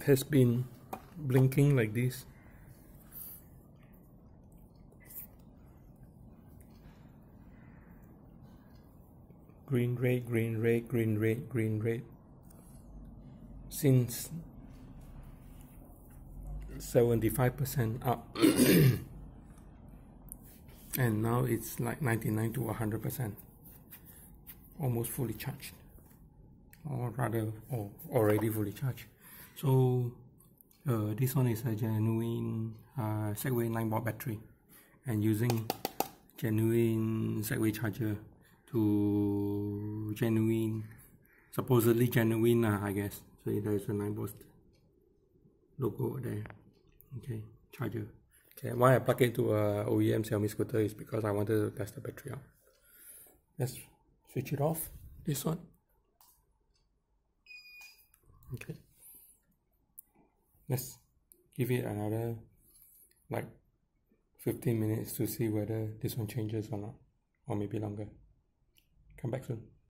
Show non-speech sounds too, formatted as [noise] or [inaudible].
it has been blinking like this. Green red green red green red green red. Since 75% up. [coughs] And now it's like 99 to 100% almost fully charged. Or rather oh, already fully charged so uh, this one is a genuine uh, Segway Ninebot battery and using genuine Segway charger to genuine supposedly genuine uh, I guess. So there's a Ninebot logo there. Okay charger. Okay why I plug it to a OEM Xiaomi scooter is because I wanted to test the battery out. Let's switch it off. This one. Okay let's give it another like 15 minutes to see whether this one changes or not or maybe longer. Come back soon